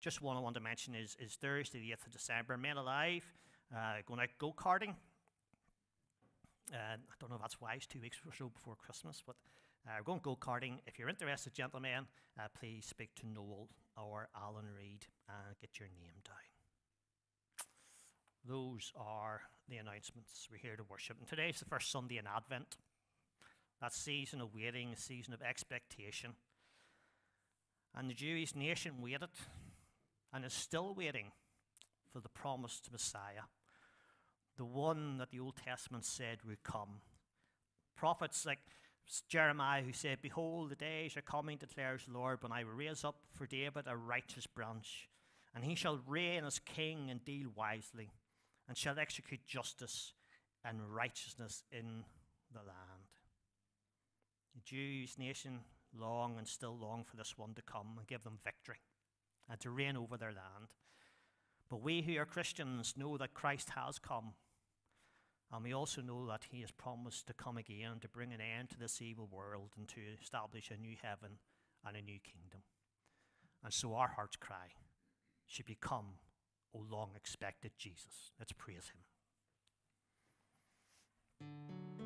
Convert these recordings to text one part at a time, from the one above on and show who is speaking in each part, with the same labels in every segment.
Speaker 1: just one I want to mention is, is Thursday, the 8th of December. Men Alive, uh, going out go karting. Uh, I don't know if that's wise, two weeks or so before Christmas, but uh, we're going go karting. If you're interested, gentlemen, uh, please speak to Noel or Alan Reed and get your name down. Those are the announcements. We're here to worship. And today is the first Sunday in Advent. That season of waiting, a season of expectation. And the Jewish nation waited and is still waiting for the promised Messiah, the one that the Old Testament said would come. Prophets like Jeremiah, who said, Behold, the days are coming, declares the Lord, when I will raise up for David a righteous branch, and he shall reign as king and deal wisely, and shall execute justice and righteousness in the land. The Jewish nation long and still long for this one to come and give them victory and to reign over their land. But we who are Christians know that Christ has come. And we also know that he has promised to come again to bring an end to this evil world and to establish a new heaven and a new kingdom. And so our heart's cry should become, O long expected Jesus. Let's praise him.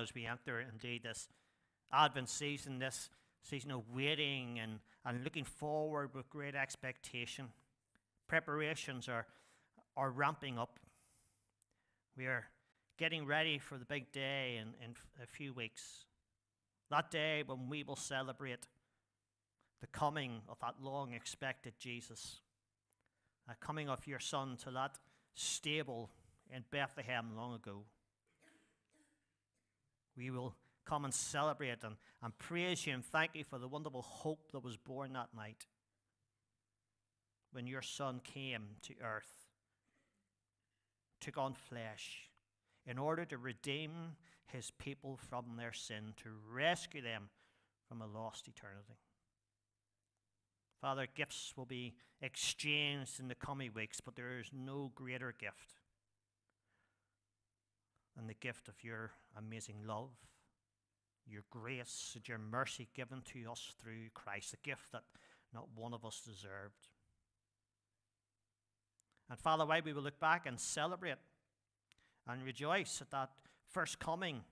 Speaker 1: As we enter indeed this Advent season, this season of waiting and, and looking forward with great expectation, preparations are, are ramping up. We are getting ready for the big day in, in a few weeks. That day when we will celebrate the coming of that long expected Jesus, the coming of your Son to that stable in Bethlehem long ago. We will come and celebrate and, and praise you and thank you for the wonderful hope that was born that night when your Son came to earth, took on flesh, in order to redeem his people from their sin, to rescue them from a lost eternity. Father, gifts will be exchanged in the coming weeks, but there is no greater gift than the gift of your amazing love, your grace, and your mercy given to us through Christ, a gift that not one of us deserved. And Father, why we will look back and celebrate and rejoice at that first coming.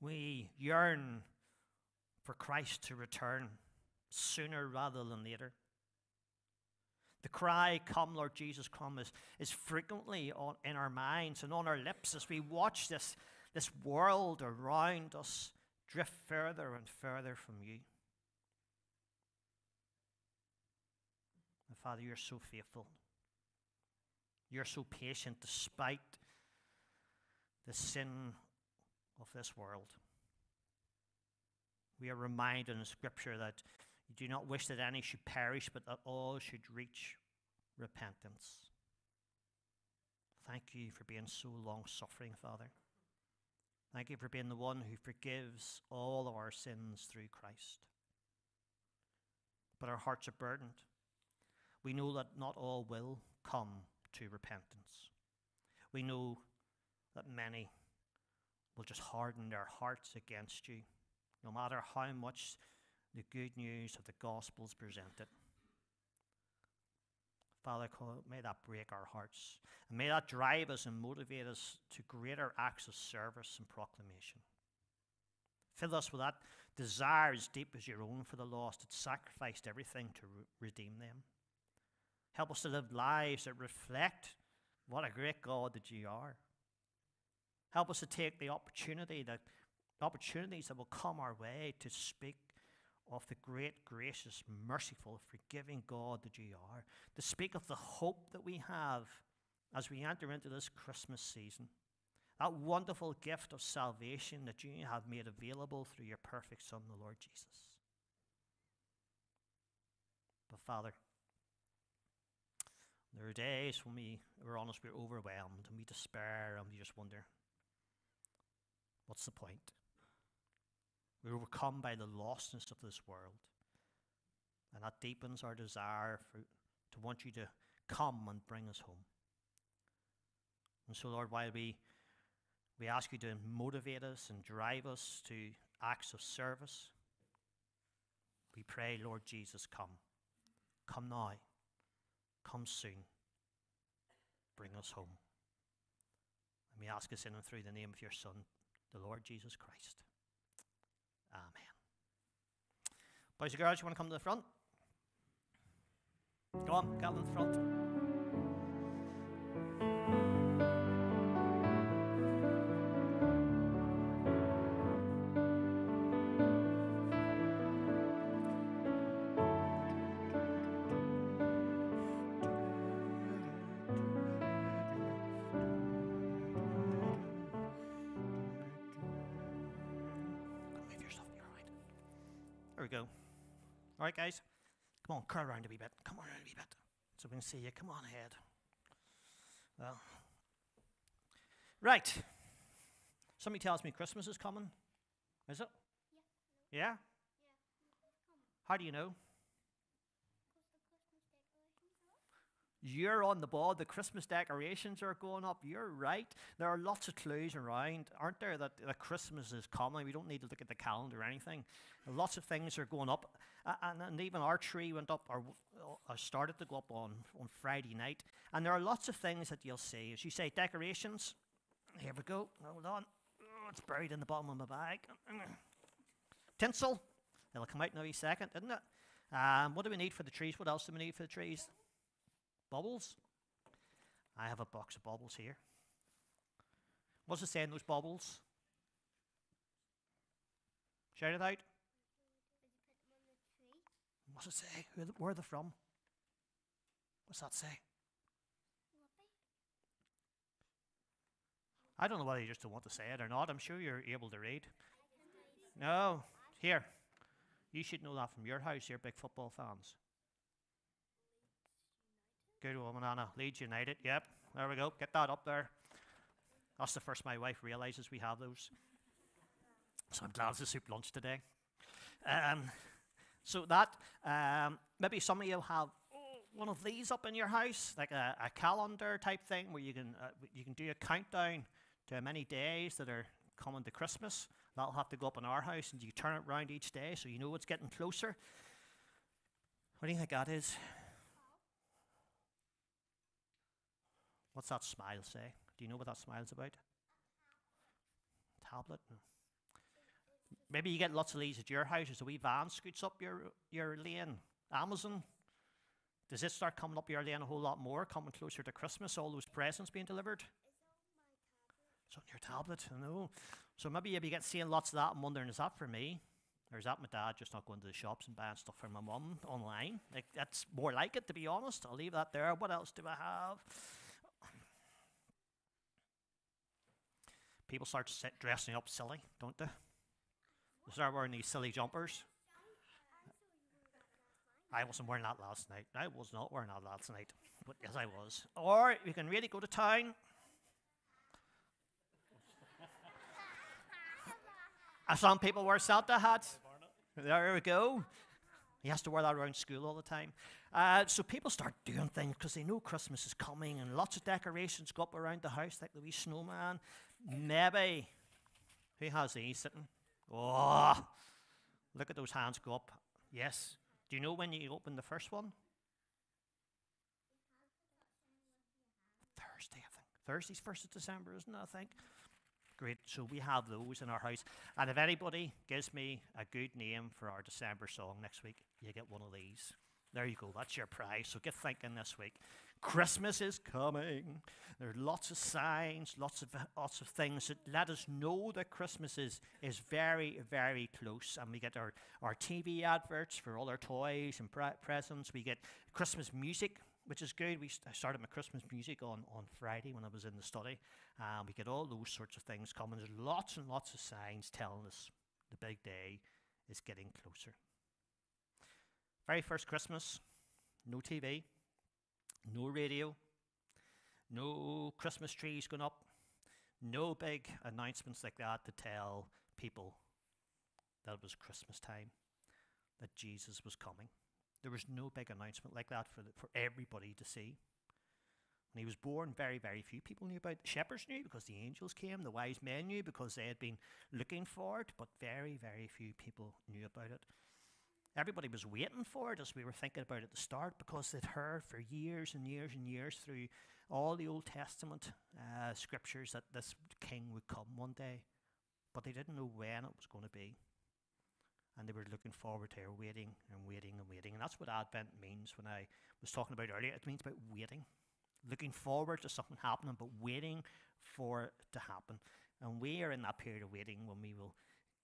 Speaker 1: We yearn for Christ to return sooner rather than later. The cry, Come, Lord Jesus, come, is, is frequently on, in our minds and on our lips as we watch this, this world around us drift further and further from you. And Father, you're so faithful. You're so patient despite the sin of this world. We are reminded in Scripture that you do not wish that any should perish, but that all should reach repentance. Thank you for being so long suffering, Father. Thank you for being the one who forgives all of our sins through Christ. But our hearts are burdened. We know that not all will come to repentance. We know that many will just harden their hearts against you, no matter how much the good news of the gospel is presented. Father, may that break our hearts. And may that drive us and motivate us to greater acts of service and proclamation. Fill us with that desire as deep as your own for the lost that sacrificed everything to re- redeem them. Help us to live lives that reflect what a great God that you are. Help us to take the opportunity that opportunities that will come our way to speak of the great, gracious, merciful, forgiving God that you are, to speak of the hope that we have as we enter into this Christmas season. That wonderful gift of salvation that you have made available through your perfect Son, the Lord Jesus. But Father, there are days when we, we're honest, we're overwhelmed and we despair and we just wonder, what's the point? We're overcome by the lostness of this world. And that deepens our desire for, to want you to come and bring us home. And so, Lord, while we, we ask you to motivate us and drive us to acts of service, we pray, Lord Jesus, come. Come now. Come soon. Bring us home. And we ask us in and through the name of your Son, the Lord Jesus Christ. Amen. Boys and girls, you want to come to the front? Go on, get in the front. Guys? Come on, curl around a wee bit. Come on around a wee bit. So we can see you. Come on ahead. Well, right. Somebody tells me Christmas is coming. Is it? Yeah? Yeah? How do you know? You're on the ball. The Christmas decorations are going up. You're right. There are lots of clues around, aren't there, that, that Christmas is coming. We don't need to look at the calendar or anything. Lots of things are going up. And, and, even our tree went up, or uh, started to go up on, on Friday night. And there are lots of things that you'll see. As you say, decorations. Here we go. Hold on. Oh, it's buried in the bottom of my bag. Tinsel. It'll come out in a second, isn't it? Um, what do we need for the trees? What else do we need for the trees? Bubbles? I have a box of bubbles here. What's it say in those bubbles? Shout it out. What's it say? Where are they from? What's that say? I don't know whether you just don't want to say it or not. I'm sure you're able to read. No. Here. You should know that from your house. You're big football fans. Good woman, Anna. Leeds United. Yep. There we go. Get that up there. That's the first my wife realizes we have those. So I'm glad it's a soup lunch today. Um, so that, um, maybe some of you have one of these up in your house, like a, a calendar type thing where you can, uh, you can do a countdown to many days that are coming to Christmas. That'll have to go up in our house and you turn it around each day so you know it's getting closer. What do you think that is? What's that smile say? Do you know what that smile's about? Tablet? Maybe you get lots of these at your house as a wee van scoots up your, your lane. Amazon. Does it start coming up your lane a whole lot more, coming closer to Christmas, all those presents being delivered? It's on your tablet, I know. So maybe you get seeing lots of that and wondering, is that for me? Or is that my dad just not going to the shops and buying stuff for my mum online? Like that's more like it, to be honest. I'll leave that there. What else do I have? People start dressing up silly, don't they? They start wearing these silly jumpers. I wasn't wearing that last night. I was not wearing that last night, but yes, I was. Or you can really go to town. Some people wear Santa hats. There we go. He has to wear that around school all the time. Uh, so people start doing things because they know Christmas is coming, and lots of decorations go up around the house, like the wee snowman. Maybe. Who has these sitting? Oh, look at those hands go up. Yes. Do you know when you open the first one? Thursday, I think. Thursday's 1st of December, isn't it? I think. Great. So we have those in our house. And if anybody gives me a good name for our December song next week, you get one of these. There you go. That's your prize. So get thinking this week. Christmas is coming. There are lots of signs, lots of lots of things that let us know that Christmas is is very very close. And we get our our TV adverts for all our toys and pre- presents. We get Christmas music, which is good. We st- I started my Christmas music on on Friday when I was in the study. Um, we get all those sorts of things coming. There's lots and lots of signs telling us the big day is getting closer. Very first Christmas, no TV no radio, no Christmas trees going up, no big announcements like that to tell people that it was Christmas time, that Jesus was coming. There was no big announcement like that for, the, for everybody to see. When he was born, very, very few people knew about it. Shepherds knew because the angels came, the wise men knew because they had been looking for it, but very, very few people knew about it. Everybody was waiting for it as we were thinking about it at the start because they'd heard for years and years and years through all the Old Testament uh, scriptures that this king would come one day, but they didn't know when it was going to be. And they were looking forward to it, waiting and waiting and waiting. And that's what Advent means when I was talking about earlier. It means about waiting, looking forward to something happening, but waiting for it to happen. And we are in that period of waiting when we will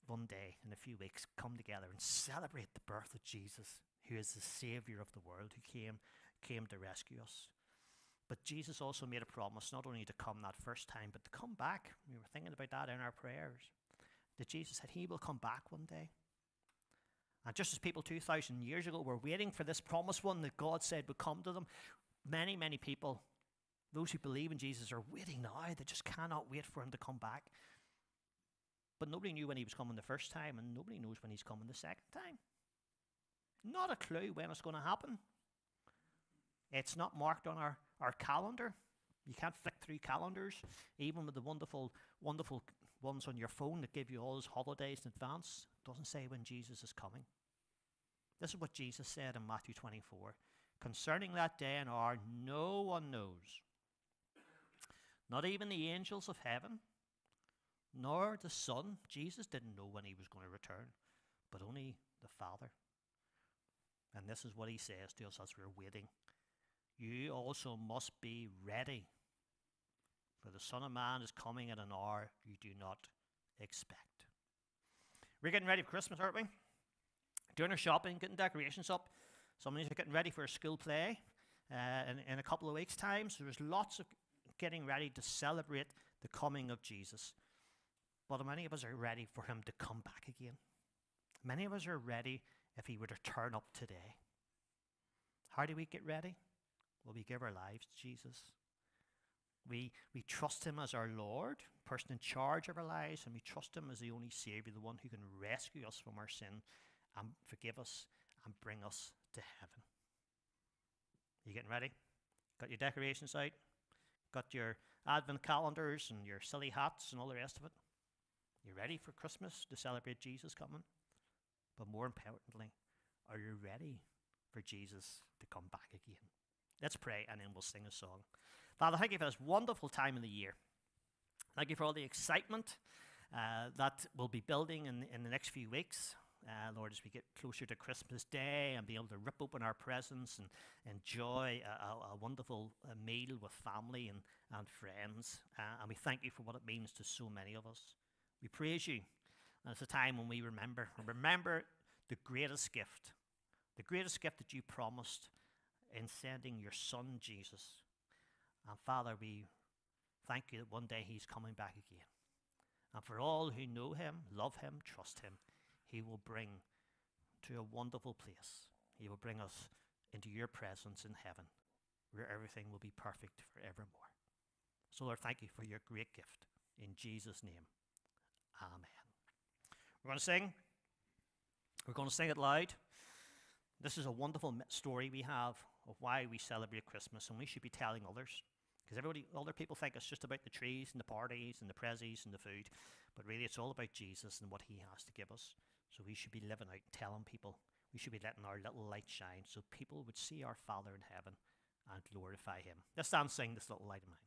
Speaker 1: one day in a few weeks come together and celebrate the birth of Jesus, who is the Savior of the world, who came, came to rescue us. But Jesus also made a promise not only to come that first time, but to come back. We were thinking about that in our prayers. That Jesus said he will come back one day. And just as people 2,000 years ago were waiting for this promised one that God said would come to them, many, many people, those who believe in Jesus, are waiting now. They just cannot wait for him to come back. But nobody knew when he was coming the first time, and nobody knows when he's coming the second time. Not a clue when it's going to happen. It's not marked on our, our calendar. You can't flick through calendars, even with the wonderful, wonderful ones on your phone that give you all those holidays in advance. Doesn't say when Jesus is coming. This is what Jesus said in Matthew 24. Concerning that day and hour, no one knows. Not even the angels of heaven, nor the Son. Jesus didn't know when he was going to return, but only the Father. And this is what he says to us as we're waiting. You also must be ready, for the Son of Man is coming at an hour you do not expect. We're getting ready for Christmas, aren't we? Doing our shopping, getting decorations up. Some of you are getting ready for a school play uh, in, in a couple of weeks' time. So there's lots of getting ready to celebrate the coming of Jesus. But many of us are ready for him to come back again. Many of us are ready if he were to turn up today. How do we get ready? Well, we give our lives to Jesus. We, we trust him as our Lord, person in charge of our lives, and we trust him as the only Savior, the one who can rescue us from our sin and forgive us and bring us to heaven. You getting ready? Got your decorations out? Got your advent calendars and your silly hats and all the rest of it? You ready for Christmas to celebrate Jesus coming? But more importantly, are you ready for Jesus to come back again? Let's pray and then we'll sing a song. Father, thank you for this wonderful time of the year. Thank you for all the excitement uh, that we'll be building in, in the next few weeks. Uh, Lord, as we get closer to Christmas Day and be able to rip open our presents and enjoy a, a, wonderful uh, meal with family and, and friends. Uh, and we thank you for what it means to so many of us. We praise you. And it's a time when we remember, remember the greatest gift, the greatest gift that you promised in sending your son Jesus. And Father, we thank you that one day he's coming back again. And for all who know him, love him, trust him, he will bring to a wonderful place. He will bring us into your presence in heaven, where everything will be perfect forevermore. So, Lord, thank you for your great gift. In Jesus' name, amen. We're going to sing. We're going to sing it loud. This is a wonderful story we have of why we celebrate Christmas, and we should be telling others. Because everybody, other people think it's just about the trees and the parties and the prezzies and the food, but really it's all about Jesus and what He has to give us. So we should be living out, telling people. We should be letting our little light shine, so people would see our Father in heaven and glorify Him. Let's stand and sing this little light of mine.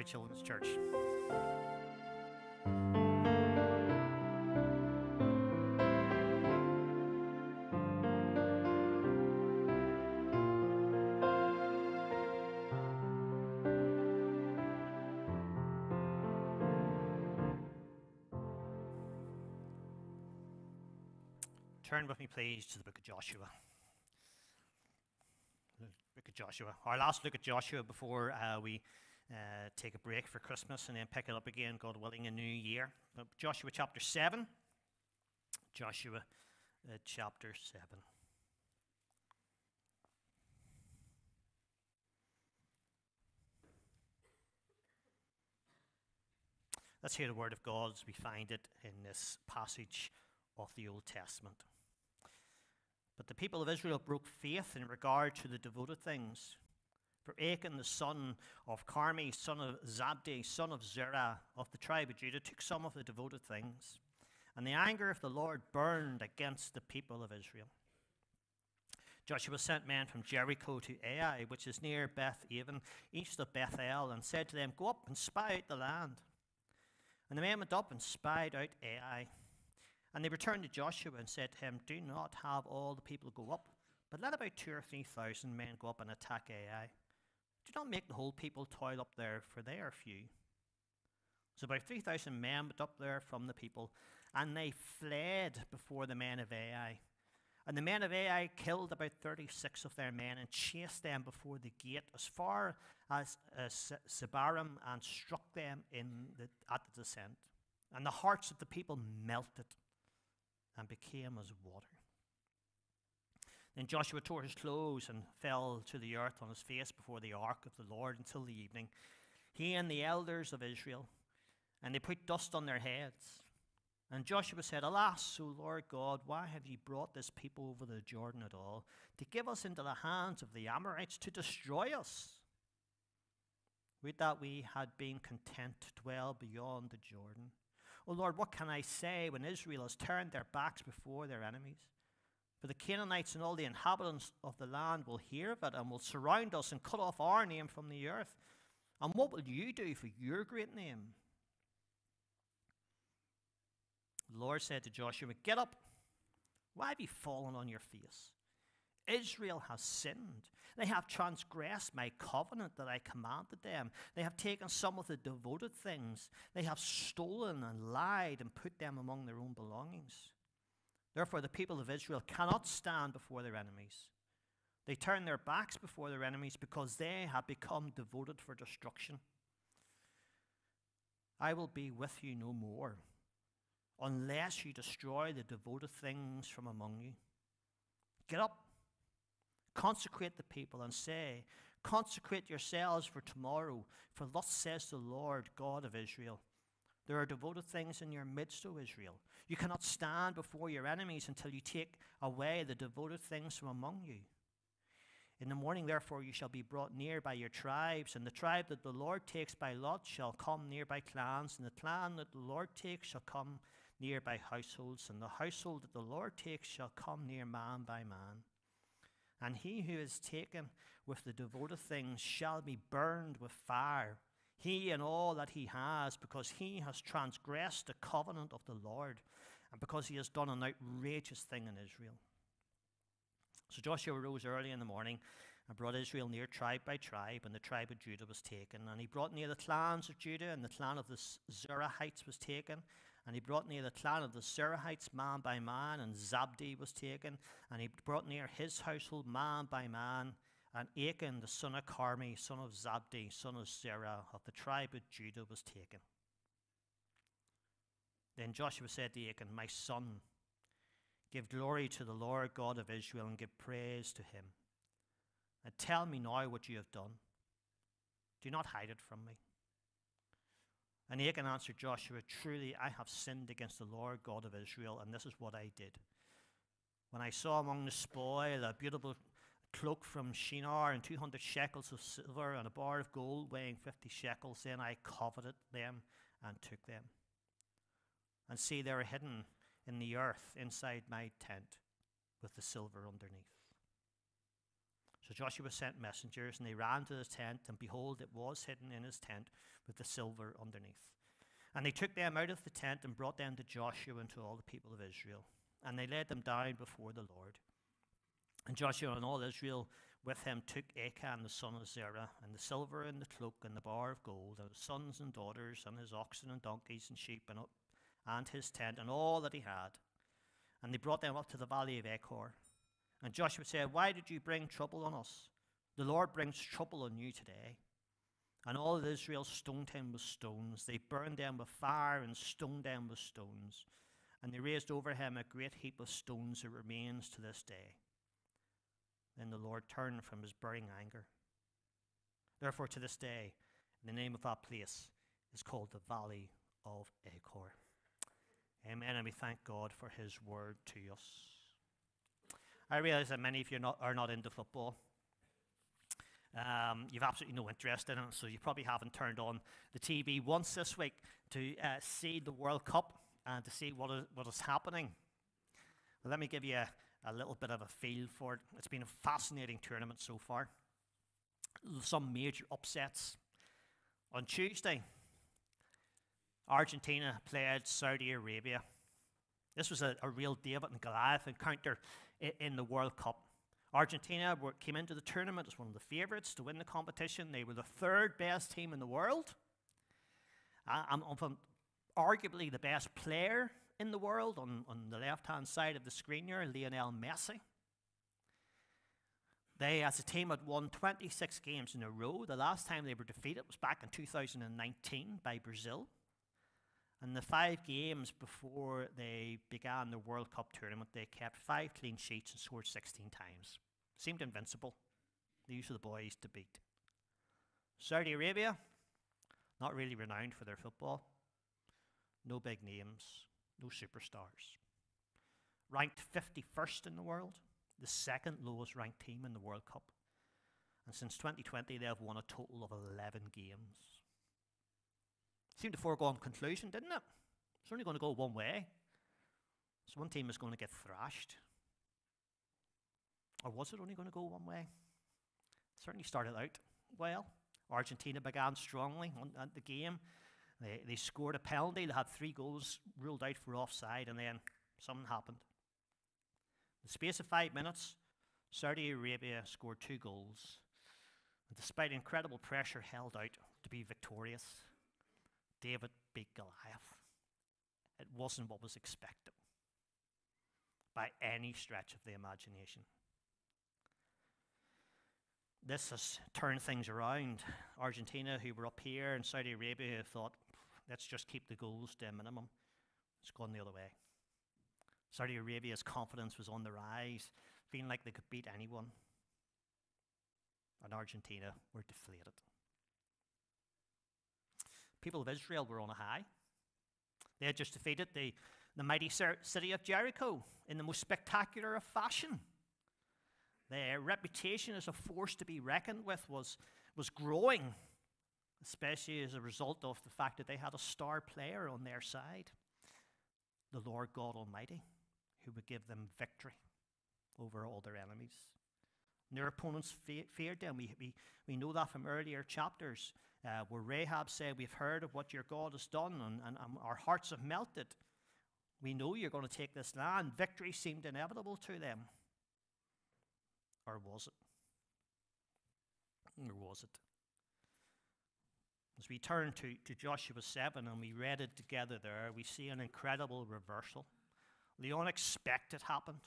Speaker 1: Enjoy Children's Church. Turn with me, please, to the book of Joshua. The book of Joshua. Our last look at Joshua before uh, we uh, take a break for Christmas and then pick it up again, God willing, a new year. But Joshua chapter 7. Joshua uh, chapter 7. Let's hear the word of God as we find it in this passage of the Old Testament. But the people of Israel broke faith in regard to the devoted things. Achan, the son of Carmi, son of Zabdi, son of Zerah, of the tribe of Judah, took some of the devoted things. And the anger of the Lord burned against the people of Israel. Joshua sent men from Jericho to Ai, which is near Beth Aven, east of Bethel, and said to them, Go up and spy out the land. And the men went up and spied out Ai. And they returned to Joshua and said to him, Do not have all the people go up, but let about two or three thousand men go up and attack Ai. Do not make the whole people toil up there, for they are few. So about 3,000 men went up there from the people, and they fled before the men of Ai. And the men of Ai killed about 36 of their men and chased them before the gate as far as uh, and struck them in the, at the descent. And the hearts of the people melted and became as water. Then Joshua tore his clothes and fell to the earth on his face before the ark of the Lord until the evening, he and the elders of Israel, and they put dust on their heads. And Joshua said, Alas, O Lord God, why have ye brought this people over the Jordan at all? To give us into the hands of the Amorites to destroy us? Would that we had been content to dwell beyond the Jordan. O Lord, what can I say when Israel has turned their backs before their enemies? For the Canaanites and all the inhabitants of the land will hear of it and will surround us and cut off our name from the earth. And what will you do for your great name? The Lord said to Joshua, Get up. Why have you fallen on your face? Israel has sinned. They have transgressed my covenant that I commanded them. They have taken some of the devoted things. They have stolen and lied and put them among their own belongings. Therefore, the people of Israel cannot stand before their enemies. They turn their backs before their enemies because they have become devoted for destruction. I will be with you no more unless you destroy the devoted things from among you. Get up, consecrate the people, and say, Consecrate yourselves for tomorrow, for thus says the Lord God of Israel. There are devoted things in your midst, O Israel. You cannot stand before your enemies until you take away the devoted things from among you. In the morning, therefore, you shall be brought near by your tribes, and the tribe that the Lord takes by lot shall come near by clans, and the clan that the Lord takes shall come near by households, and the household that the Lord takes shall come near man by man. And he who is taken with the devoted things shall be burned with fire, he and all that he has, because he has transgressed the covenant of the Lord, and because he has done an outrageous thing in Israel. So Joshua rose early in the morning and brought Israel near tribe by tribe, and the tribe of Judah was taken. And he brought near the clans of Judah, and the clan of the Zerahites was taken, and he brought near the clan of the Zerahites man by man, and Zabdi was taken. And he brought near his household man by man. And Achan, the son of Carmi, son of Zabdi, son of Zerah, of the tribe of Judah, was taken. Then Joshua said to Achan, My son, give glory to the Lord God of Israel and give praise to him. And tell me now what you have done. Do not hide it from me. And Achan answered Joshua, Truly I have sinned against the Lord God of Israel, and this is what I did. When I saw among the spoil a beautiful cloak from Shinar and 200 shekels of silver and a bar of gold weighing 50 shekels, then I coveted them and took them. And see, they were hidden in the earth inside my tent with the silver underneath. So Joshua sent messengers, and they ran to the tent, and behold, it was hidden in his tent with the silver underneath. And they took them out of the tent and brought them to Joshua and to all the people of Israel. And they laid them down before the Lord. And Joshua and all Israel with him took Achan the son of Zerah, and the silver and the cloak and the bar of gold, and his sons and daughters, and his oxen and donkeys and sheep, and, up, and his tent, and all that he had. And they brought them up to the valley of Achor. And Joshua said, Why did you bring trouble on us? The Lord brings trouble on you today. And all of Israel stoned him with stones. They burned them with fire and stoned them with stones. and they raised over him a great heap of stones that remains to this day. Then the Lord turned from his burning anger. Therefore, to this day, the name of that place is called the Valley of Achor. Amen. And we thank God for his word to us. I realize that many of you not, are not into football. Um, you've absolutely no interest in it, so you probably haven't turned on the TV once this week to uh, see the World Cup and to see what is, what is happening. Well, let me give you a, a little bit of a feel for it. It's been a fascinating tournament so far. Some major upsets. On Tuesday, Argentina played Saudi Arabia. This was a, a real David and Goliath encounter in, in the World Cup. Argentina were, came into the tournament as one of the favourites to win the competition. They were the third best team in the world. Uh, and arguably the best player in the world on, on the left hand side of the screen here, Lionel Messi. They, as a team, had won 26 games in a row. The last time they were defeated was back in 2019 by Brazil. And the five games before they began the World Cup tournament, they kept five clean sheets and scored 16 times. Seemed invincible. These are the boys to beat. Saudi Arabia, not really renowned for their football. No big names, no superstars. Ranked 51st in the world, the second lowest ranked team in the World Cup. And since 2020, they have won a total of 11 games. Seemed a foregone conclusion, didn't it? It's only going to go one way. So one team is going to get thrashed. Or was it only going to go one way? It certainly started out well. Argentina began strongly on, on the game. They, they scored a penalty. They had three goals ruled out for offside, and then something happened. In the space of five minutes, Saudi Arabia scored two goals. And despite incredible pressure, held out to be victorious. David beat Goliath. It wasn't what was expected by any stretch of the imagination. This has turned things around. Argentina, who were up here, and Saudi Arabia, thought, let's just keep the goals to a minimum. It's gone the other way. Saudi Arabia's confidence was on the rise, feeling like they could beat anyone. And Argentina were deflated people of Israel were on a high. They had just defeated the, the mighty city of Jericho in the most spectacular of fashion. Their reputation as a force to be reckoned with was, was growing, especially as a result of the fact that they had a star player on their side, the Lord God Almighty, who would give them victory over all their enemies. And their opponents fe- feared them. We, we, we know that from earlier chapters uh, where Rahab said, We've heard of what your God has done, and, and um, our hearts have melted. We know you're going to take this land. Victory seemed inevitable to them. Or was it? Or was it? As we turn to, to Joshua 7 and we read it together there, we see an incredible reversal. The unexpected happened.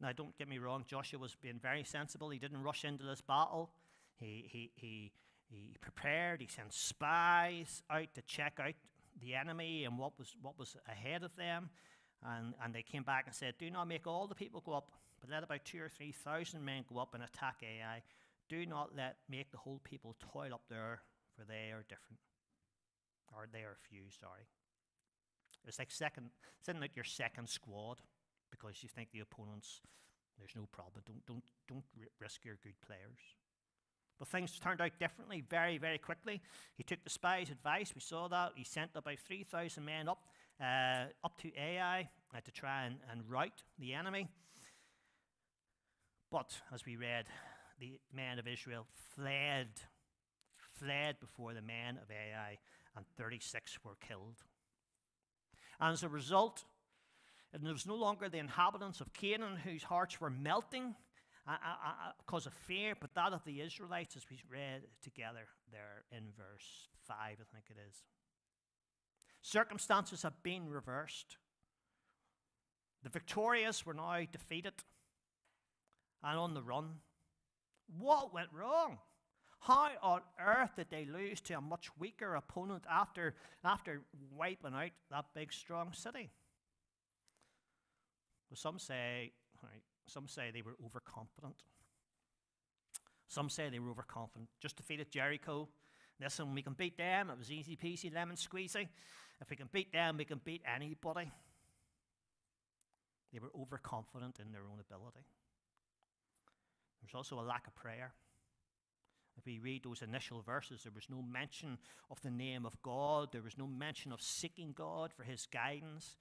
Speaker 1: Now, don't get me wrong, Joshua was being very sensible. He didn't rush into this battle. He, he, he, he prepared, he sent spies out to check out the enemy and what was, what was ahead of them. And, and they came back and said, Do not make all the people go up, but let about two or three thousand men go up and attack Ai. Do not let make the whole people toil up there, for they are different. Or they are few, sorry. It's like second sending out your second squad because you think the opponents there's no problem. Don't don't don't risk your good players. But things turned out differently very, very quickly. He took the spies' advice. We saw that. He sent about 3,000 men up, uh, up to Ai uh, to try and, and rout the enemy. But as we read, the men of Israel fled, fled before the men of Ai, and 36 were killed. And as a result, it was no longer the inhabitants of Canaan whose hearts were melting uh, uh, uh, because of fear, but that of the Israelites, as we read together there in verse 5, I think it is. Circumstances have been reversed. The victorious were now defeated and on the run. What went wrong? How on earth did they lose to a much weaker opponent after, after wiping out that big, strong city? Well, some say, right, some say they were overconfident. Some say they were overconfident. Just defeated Jericho. Listen, we can beat them. It was easy peasy, lemon squeezy. If we can beat them, we can beat anybody. They were overconfident in their own ability. There's also a lack of prayer. If we read those initial verses, there was no mention of the name of God. There was no mention of seeking God for his guidance.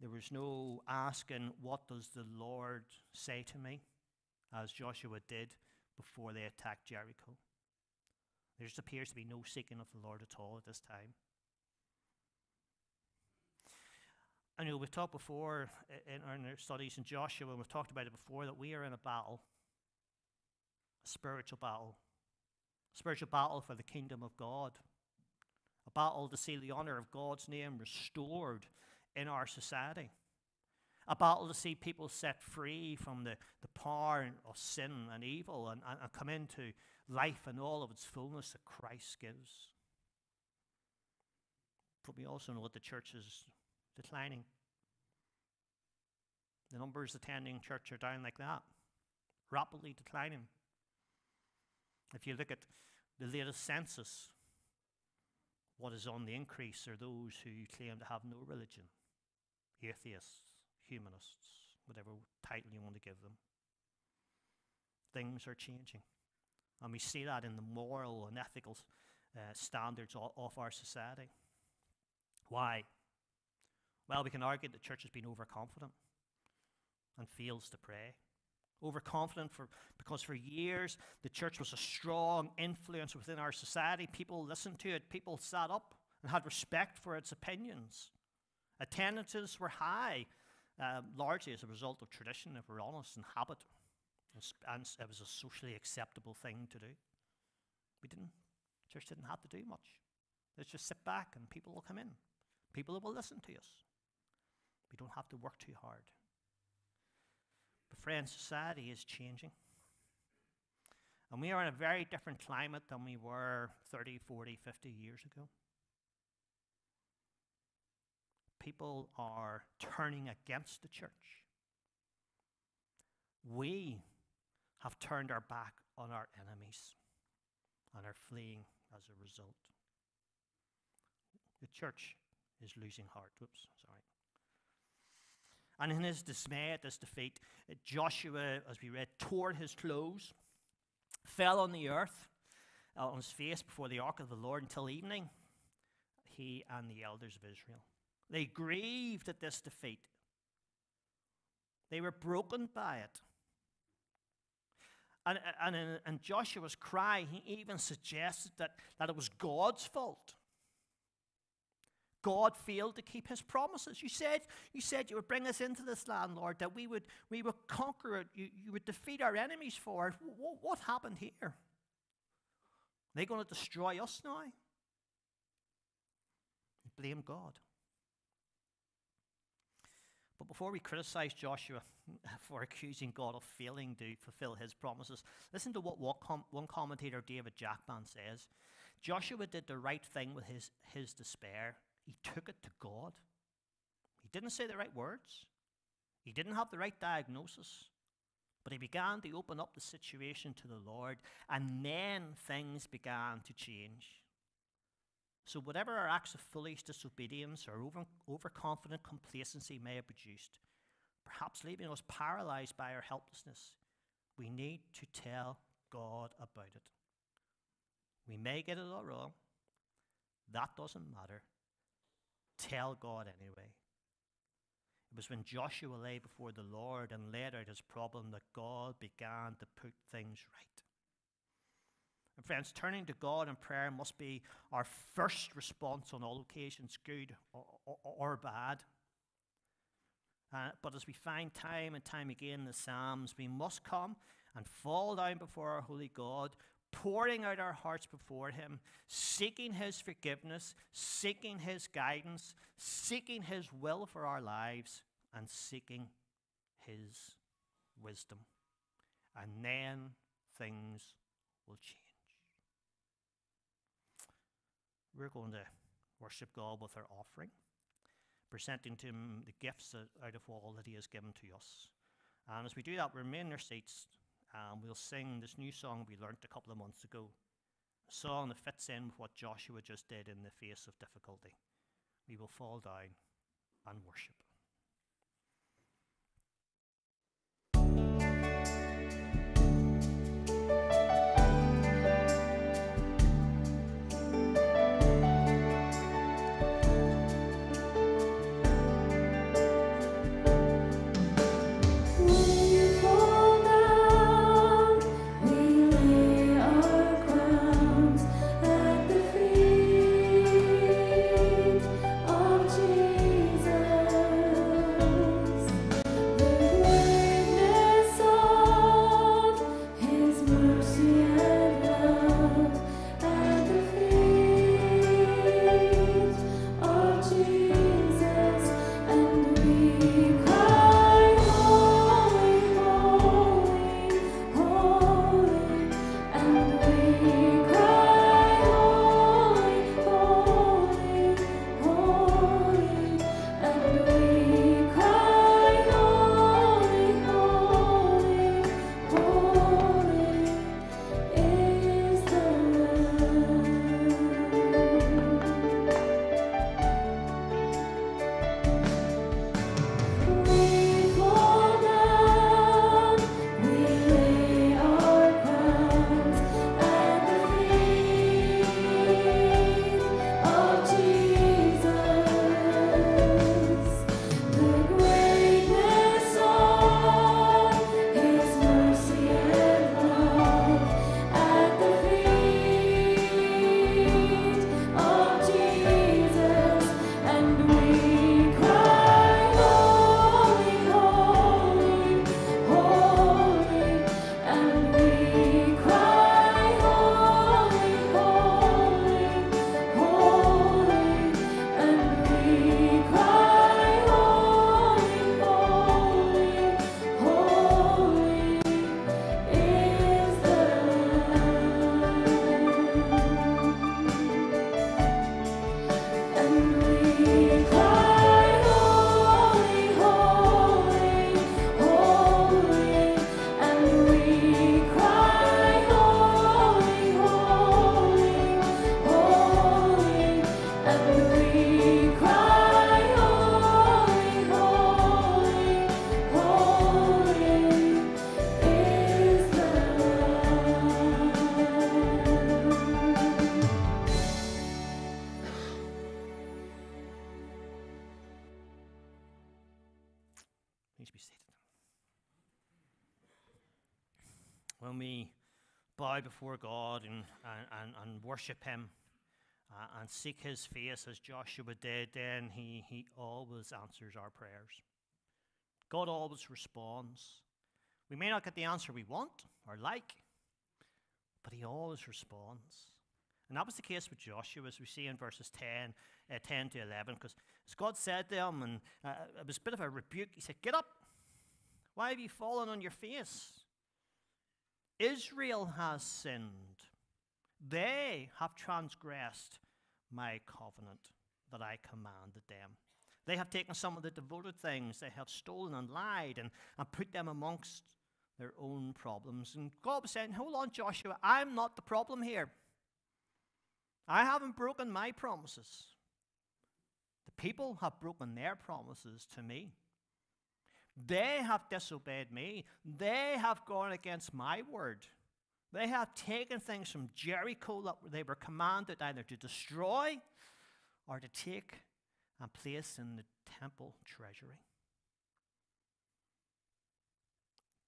Speaker 1: There was no asking, What does the Lord say to me? as Joshua did before they attacked Jericho. There just appears to be no seeking of the Lord at all at this time. I know we've talked before in our studies in Joshua, and we've talked about it before, that we are in a battle, a spiritual battle, a spiritual battle for the kingdom of God, a battle to see the honor of God's name restored in our society, a battle to see people set free from the, the power of sin and evil and, and, and come into life and all of its fullness that Christ gives. But we also know that the church is declining. The numbers attending church are down like that, rapidly declining. If you look at the latest census, what is on the increase are those who claim to have no religion atheists, humanists, whatever title you want to give them. Things are changing. And we see that in the moral and ethical uh, standards of, of our society. Why? Well, we can argue the church has been overconfident and fails to pray. Overconfident for, because for years the church was a strong influence within our society. People listened to it, people sat up and had respect for its opinions. Attendances were high, uh, largely as a result of tradition, if we're honest, and habit. And it was a socially acceptable thing to do. We didn't, church didn't have to do much. Let's just sit back and people will come in. People will listen to us. We don't have to work too hard. But, friends, society is changing. And we are in a very different climate than we were 30, 40, 50 years ago. People are turning against the church. We have turned our back on our enemies and are fleeing as a result. The church is losing heart. Whoops, sorry. And in his dismay at this defeat, Joshua, as we read, tore his clothes, fell on the earth, uh, on his face before the ark of the Lord until evening, he and the elders of Israel. They grieved at this defeat. They were broken by it. And, and in, in Joshua's cry, he even suggested that, that it was God's fault. God failed to keep his promises. You said, you said you would bring us into this land, Lord, that we would, we would conquer it, you, you would defeat our enemies for it. What, what happened here? Are they going to destroy us now? Blame God. But before we criticize Joshua for accusing God of failing to fulfill his promises, listen to what one commentator, David Jackman, says. Joshua did the right thing with his, his despair he took it to God. He didn't say the right words, he didn't have the right diagnosis, but he began to open up the situation to the Lord, and then things began to change. So, whatever our acts of foolish disobedience or over, overconfident complacency may have produced, perhaps leaving us paralyzed by our helplessness, we need to tell God about it. We may get it all wrong. That doesn't matter. Tell God anyway. It was when Joshua lay before the Lord and laid out his problem that God began to put things right. And friends, turning to God in prayer must be our first response on all occasions, good or, bad. Uh, but as we find time and time again in the Psalms, we must come and fall down before our holy God, pouring out our hearts before Him, seeking His forgiveness, seeking His guidance, seeking His will for our lives, and seeking His wisdom. And then things will change.
Speaker 2: we're going to worship God with our offering, presenting to Him the gifts out of all that He has given to us. And as we do that, remain in our seats and we'll sing this new song we learnt a couple of months ago. A song that fits in with what Joshua just did in the face of difficulty. We will fall down and worship. Worship Him uh, and seek His face as Joshua did, then he, he always answers our prayers. God always responds. We may not get the answer we want or like, but He always responds. And that was the case with Joshua, as we see in verses 10, uh, 10 to 11, because as God said to him, and uh, it was a bit of a rebuke, He said, Get up! Why have you fallen on your face? Israel has sinned. They have transgressed my covenant that I commanded them. They have taken some of the devoted things, they have stolen and lied and, and put them amongst their own problems. And God was saying, Hold on, Joshua, I'm not the problem here. I haven't broken my promises. The people have broken their promises to me. They have disobeyed me. They have gone against my word. They have taken things from Jericho that they were commanded either to destroy or to take and place in the temple treasury.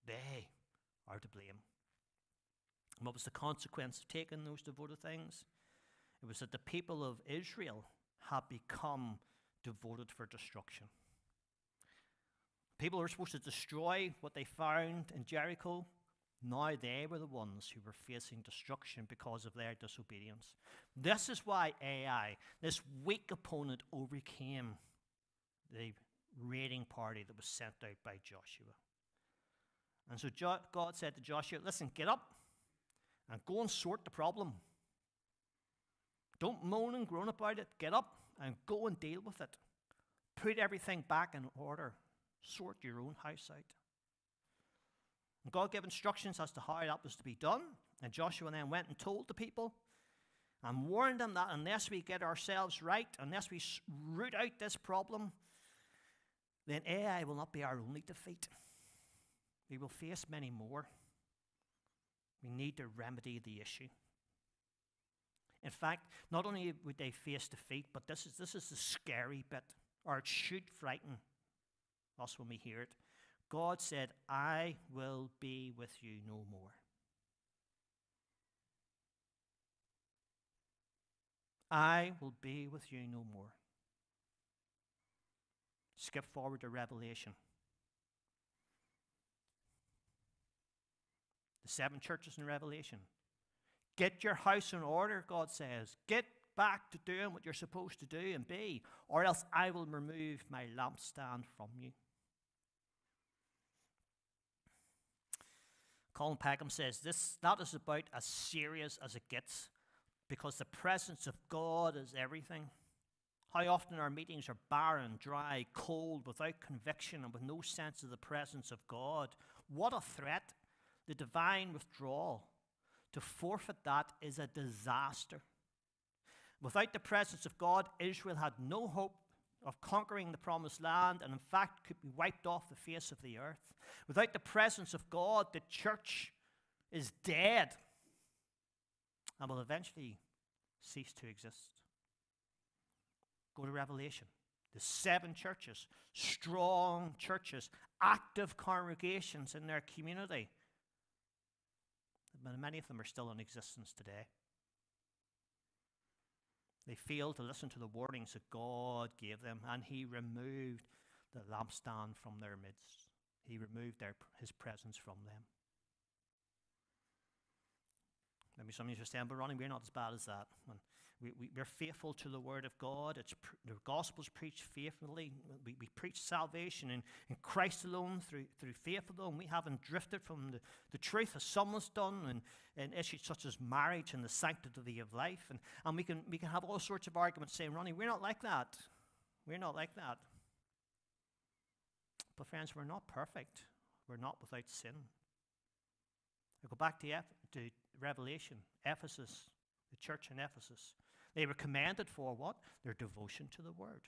Speaker 2: They are to blame. And what was the consequence of taking those devoted things? It was that the people of Israel had become devoted for destruction. People were supposed to destroy what they found in Jericho. Now they were the ones who were facing destruction because of their disobedience. This is why Ai, this weak opponent, overcame the raiding party that was sent out by Joshua. And so jo- God said to Joshua, Listen, get up and go and sort the problem.
Speaker 1: Don't moan and groan about it. Get up and go and deal with it. Put everything back in order. Sort your own house out. And God gave instructions as to how that was to be done. And Joshua then went and told the people and warned them that unless we get ourselves right, unless we root out this problem, then Ai will not be our only defeat. We will face many more. We need to remedy the issue. In fact, not only would they face defeat, but this is, this is the scary bit, or it should frighten us when we hear it. God said, I will be with you no more. I will be with you no more. Skip forward to Revelation. The seven churches in Revelation. Get your house in order, God says. Get back to doing what you're supposed to do and be, or else I will remove my lampstand from you. Colin Peckham says this that is about as serious as it gets because the presence of God is everything. How often our meetings are barren, dry, cold, without conviction, and with no sense of the presence of God. What a threat! The divine withdrawal. To forfeit that is a disaster. Without the presence of God, Israel had no hope of conquering the promised land and, in fact, could be wiped off the face of the earth. Without the presence of God, the church is dead and will eventually cease to exist. Go to Revelation. The seven churches, strong churches, active congregations in their community. Many of them are still in existence today. They failed to listen to the warnings that God gave them, and He removed the lampstand from their midst. He removed their, His presence from them. Maybe some of you are saying, but Ronnie, we're not as bad as that. And we, we, we're faithful to the Word of God. It's the gospel's preached faithfully. We, we preach salvation in, in Christ alone, through, through faith alone. We haven't drifted from the, the truth as someone's done in issues such as marriage and the sanctity of life. And, and we, can, we can have all sorts of arguments saying, Ronnie, we're not like that. We're not like that. But, friends, we're not perfect. We're not without sin. I go back to, to Revelation, Ephesus, the church in Ephesus. They were commended for what? Their devotion to the word.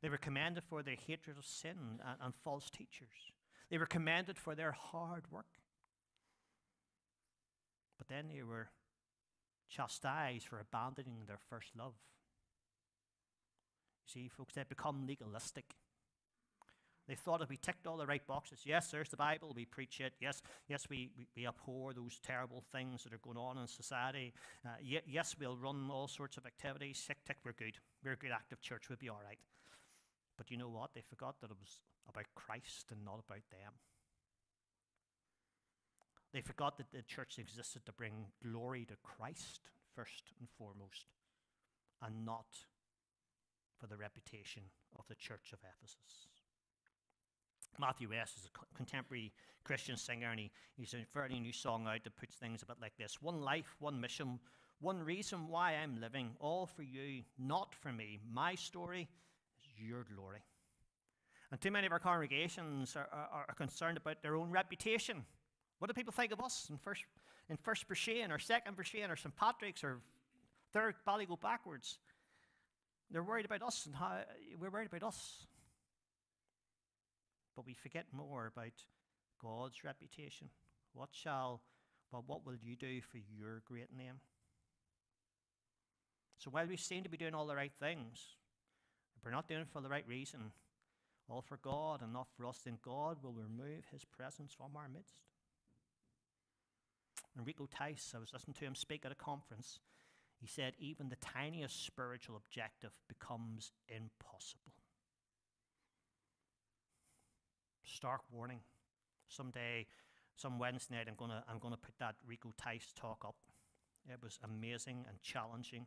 Speaker 1: They were commended for their hatred of sin and, and false teachers. They were commended for their hard work. But then they were chastised for abandoning their first love. You see, folks, they've become legalistic. They thought if we ticked all the right boxes, yes, there's the Bible, we preach it. Yes, yes, we, we, we abhor those terrible things that are going on in society. Uh, yes, we'll run all sorts of activities. Tick, tick, we're good. We're a good active church. We'll be all right. But you know what? They forgot that it was about Christ and not about them. They forgot that the church existed to bring glory to Christ first and foremost, and not for the reputation of the church of Ephesus. Matthew West is a contemporary Christian singer, and he, he's a fairly new song out that puts things a bit like this One life, one mission, one reason why I'm living, all for you, not for me. My story is your glory. And too many of our congregations are, are, are concerned about their own reputation. What do people think of us in first, in first Broughshane or second Broughshane or St. Patrick's or third Ballygo backwards? They're worried about us and how we're worried about us but we forget more about God's reputation. What shall, well, what will you do for your great name? So while we seem to be doing all the right things, if we're not doing it for the right reason, all for God and not for us, then God will remove his presence from our midst. Enrico Tice, I was listening to him speak at a conference. He said, even the tiniest spiritual objective becomes impossible stark warning. Someday, some Wednesday night, I'm gonna I'm gonna put that Rico Tice talk up. It was amazing and challenging.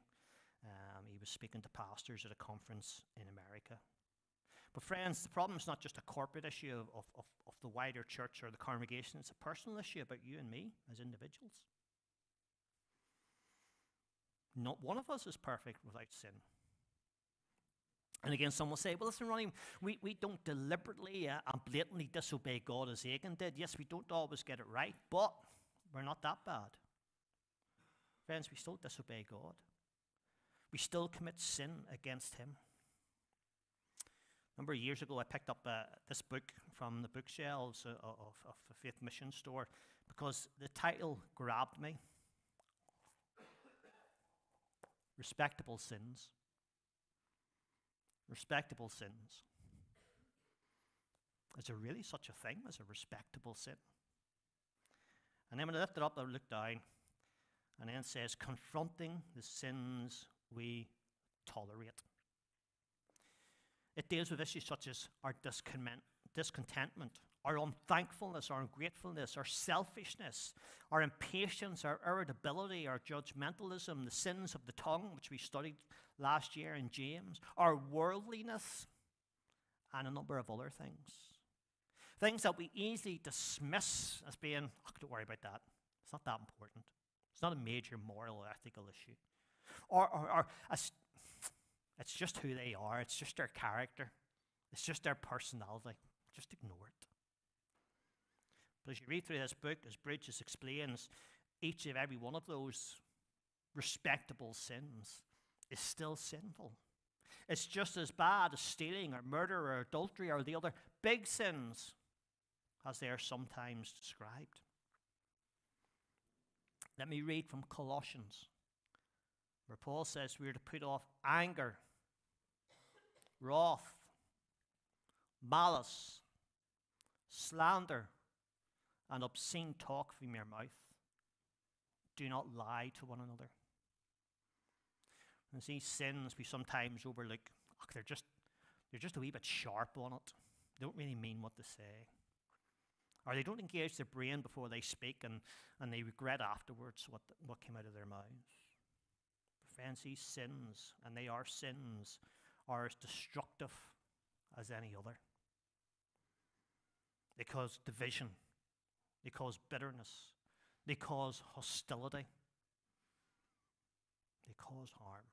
Speaker 1: Um, he was speaking to pastors at a conference in America. But friends, the problem is not just a corporate issue of, of, of the wider church or the congregation. It's a personal issue about you and me as individuals. Not one of us is perfect without sin. And again, some will say, well, listen, Ronnie, we, we don't deliberately uh, and blatantly disobey God as Achan did. Yes, we don't always get it right, but we're not that bad. Friends, we still disobey God. We still commit sin against Him. A number of years ago, I picked up uh, this book from the bookshelves of, of, of Faith Mission Store because the title grabbed me Respectable Sins. Respectable sins. Is there really such a thing as a respectable sin? And then when I lifted up, I looked down, and then says, confronting the sins we tolerate. It deals with issues such as our discontentment, our unthankfulness, our ungratefulness, our selfishness, our impatience, our irritability, our judgmentalism, the sins of the tongue, which we studied last year in James, our worldliness, and a number of other things. Things that we easily dismiss as being, oh, don't worry about that. It's not that important. It's not a major moral or ethical issue. Or, or, or it's just who they are, it's just their character, it's just their personality. Just ignore it. But as you read through this book, as Bridges explains, each of every one of those respectable sins is still sinful. It's just as bad as stealing or murder or adultery or the other big sins as they are sometimes described. Let me read from Colossians, where Paul says we are to put off anger, wrath, malice, slander, and obscene talk from your mouth. Do not lie to one another. And these sins we sometimes overlook, they're just they're just a wee bit sharp on it. They don't really mean what they say. Or they don't engage their brain before they speak and, and they regret afterwards what, what came out of their mouths. Friends, these sins, and they are sins, are as destructive as any other. They cause division, they cause bitterness, they cause hostility, they cause harm.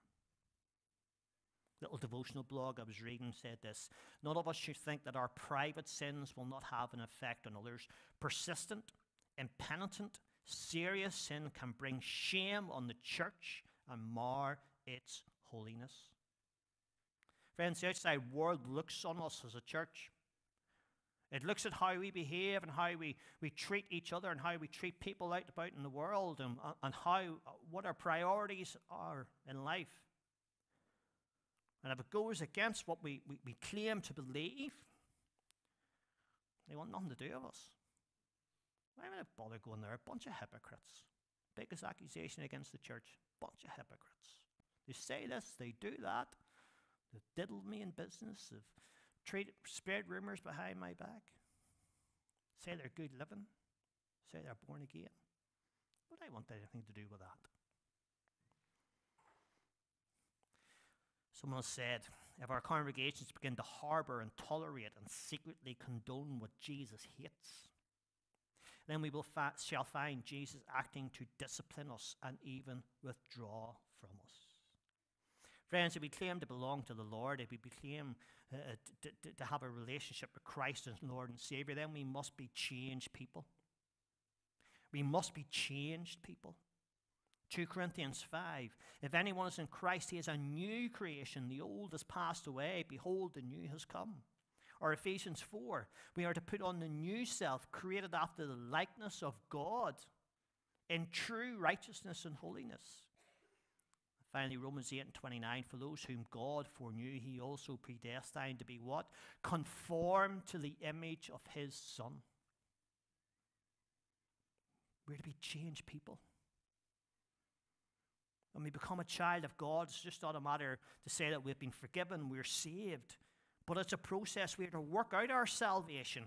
Speaker 1: Little devotional blog I was reading said this None of us should think that our private sins will not have an effect on others. Persistent, impenitent, serious sin can bring shame on the church and mar its holiness. Friends, the outside world looks on us as a church. It looks at how we behave and how we, we treat each other and how we treat people out about in the world and, uh, and how, uh, what our priorities are in life. And if it goes against what we, we, we claim to believe, they want nothing to do with us. Why would I bother going there? A bunch of hypocrites. Biggest accusation against the church. Bunch of hypocrites. They say this, they do that. They've diddled me in business. They've treated, spread rumors behind my back. Say they're good living. Say they're born again. But I want anything to do with that. Someone said, if our congregations begin to harbor and tolerate and secretly condone what Jesus hates, then we will fa- shall find Jesus acting to discipline us and even withdraw. Friends, if we claim to belong to the Lord, if we claim uh, to, to, to have a relationship with Christ as Lord and Savior, then we must be changed people. We must be changed people. 2 Corinthians 5 If anyone is in Christ, he is a new creation. The old has passed away. Behold, the new has come. Or Ephesians 4 We are to put on the new self, created after the likeness of God, in true righteousness and holiness. Finally, Romans 8 and 29 For those whom God foreknew, he also predestined to be what? Conformed to the image of his Son. We're to be changed people. When we become a child of God, it's just not a matter to say that we've been forgiven, we're saved. But it's a process. We are to work out our salvation.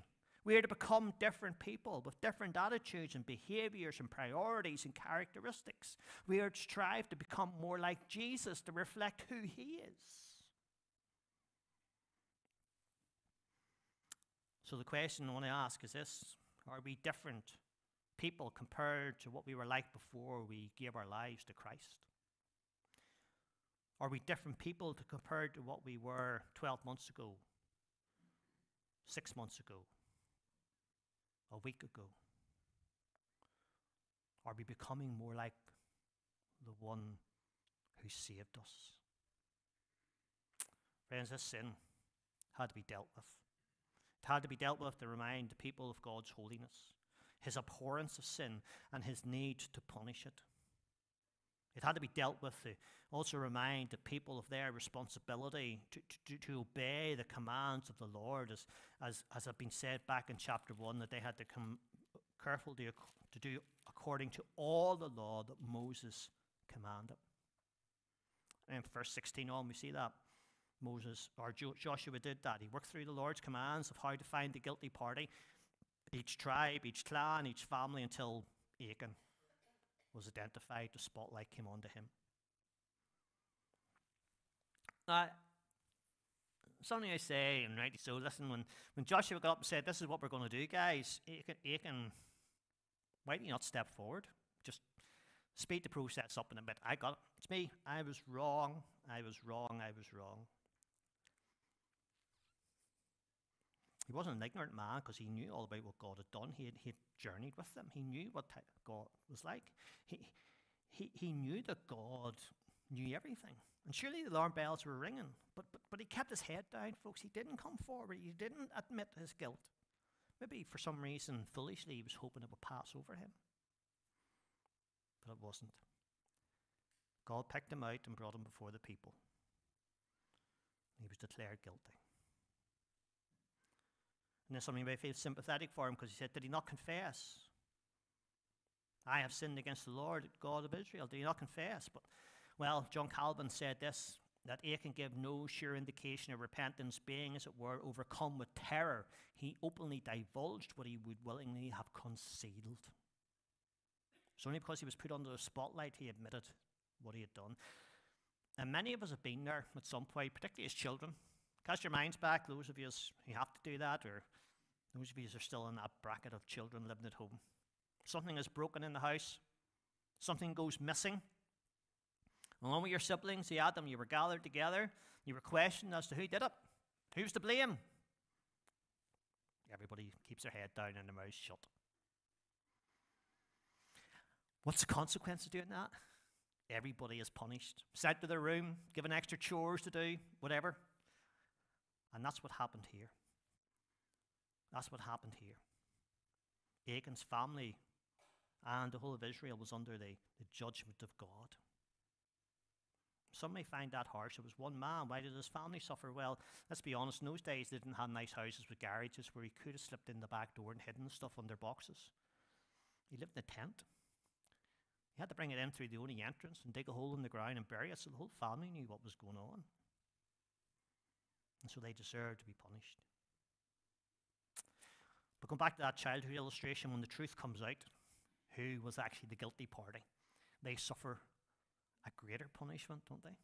Speaker 1: We are to become different people with different attitudes and behaviors and priorities and characteristics. We are to strive to become more like Jesus, to reflect who he is. So, the question I want to ask is this Are we different people compared to what we were like before we gave our lives to Christ? Are we different people to compared to what we were 12 months ago, six months ago, a week ago? Are we becoming more like the one who saved us? Friends, this sin had to be dealt with. It had to be dealt with to remind the people of God's holiness, his abhorrence of sin, and his need to punish it. It had to be dealt with to also remind the people of their responsibility to, to, to obey the commands of the Lord, as, as, as had been said back in chapter 1, that they had to come careful to, to do according to all the law that Moses commanded. And in verse 16 on, we see that. Moses or Joshua did that. He worked through the Lord's commands of how to find the guilty party, each tribe, each clan, each family, until Achan was identified. The spotlight came onto him. Now, something I say, and rightly so, listen, when, when Joshua got up and said, This is what we're going to do, guys, Achan, Achan why do you not step forward? Just speed the process up in a bit. I got it. It's me. I was wrong. I was wrong. I was wrong. He wasn't an ignorant man because he knew all about what God had done. He had, he had journeyed with them. He knew what God was like. He, he, he knew that God knew everything. And surely the alarm bells were ringing. But, but, but he kept his head down, folks. He didn't come forward. He didn't admit his guilt. Maybe for some reason, foolishly, he was hoping it would pass over him. But it wasn't. God picked him out and brought him before the people. He was declared guilty. And then some you may feel sympathetic for him because he said, Did he not confess? I have sinned against the Lord, God of Israel. Did he not confess? But, well, John Calvin said this that Achan gave no sure indication of repentance, being, as it were, overcome with terror. He openly divulged what he would willingly have concealed. It's only because he was put under the spotlight he admitted what he had done. And many of us have been there at some point, particularly as children. Cast your minds back, those of you who have to do that, or those of you who are still in that bracket of children living at home. Something is broken in the house, something goes missing. Along with your siblings, you had them, you were gathered together, you were questioned as to who did it, who's to blame. Everybody keeps their head down and their mouth shut. What's the consequence of doing that? Everybody is punished, sent to their room, given extra chores to do, whatever. And that's what happened here. That's what happened here. Achan's family and the whole of Israel was under the, the judgment of God. Some may find that harsh. It was one man. Why did his family suffer? Well, let's be honest. In those days, they didn't have nice houses with garages where he could have slipped in the back door and hidden stuff under boxes. He lived in a tent. He had to bring it in through the only entrance and dig a hole in the ground and bury it so the whole family knew what was going on. And so they deserve to be punished. But going back to that childhood illustration, when the truth comes out, who was actually the guilty party, they suffer a greater punishment, don't they?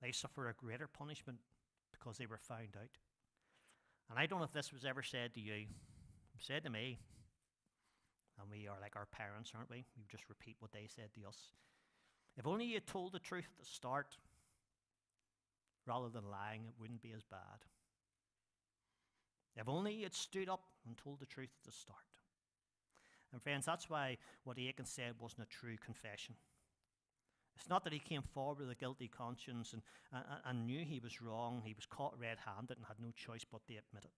Speaker 1: They suffer a greater punishment because they were found out. And I don't know if this was ever said to you, said to me, and we are like our parents, aren't we? We just repeat what they said to us. If only you told the truth at the start, rather than lying, it wouldn't be as bad. If only you'd stood up and told the truth at the start. And friends, that's why what Achan said wasn't a true confession. It's not that he came forward with a guilty conscience and, and, and knew he was wrong. He was caught red handed and had no choice but to admit it.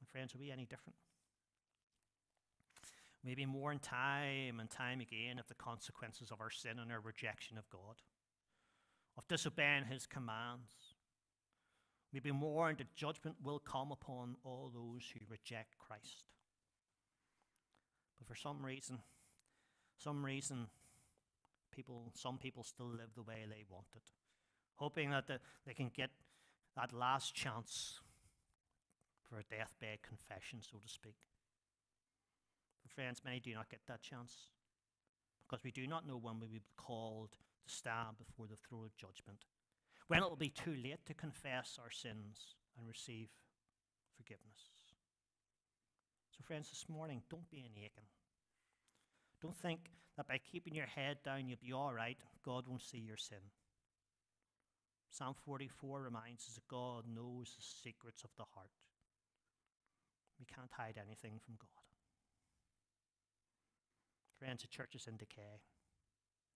Speaker 1: And friends, are we any different? Maybe more in time and time again of the consequences of our sin and our rejection of God, of disobeying his commands. We've been warned that judgment will come upon all those who reject Christ. But for some reason, some reason, people, some people still live the way they want it, hoping that the, they can get that last chance for a deathbed confession, so to speak. But friends, many do not get that chance because we do not know when we will be called to stand before the throne of judgment, when it will be too late to confess our sins and receive forgiveness. So, friends, this morning, don't be an Achan. Don't think that by keeping your head down you'll be all right. God won't see your sin. Psalm 44 reminds us that God knows the secrets of the heart. We can't hide anything from God. Friends, the church is in decay,